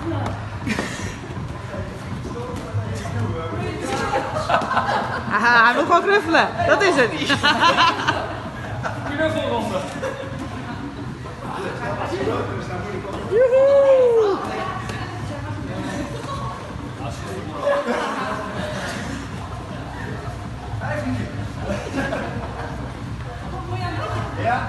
Haha, hij wil gewoon knuffelen. Dat is het. Knuffelronde. Joehoe. Ja?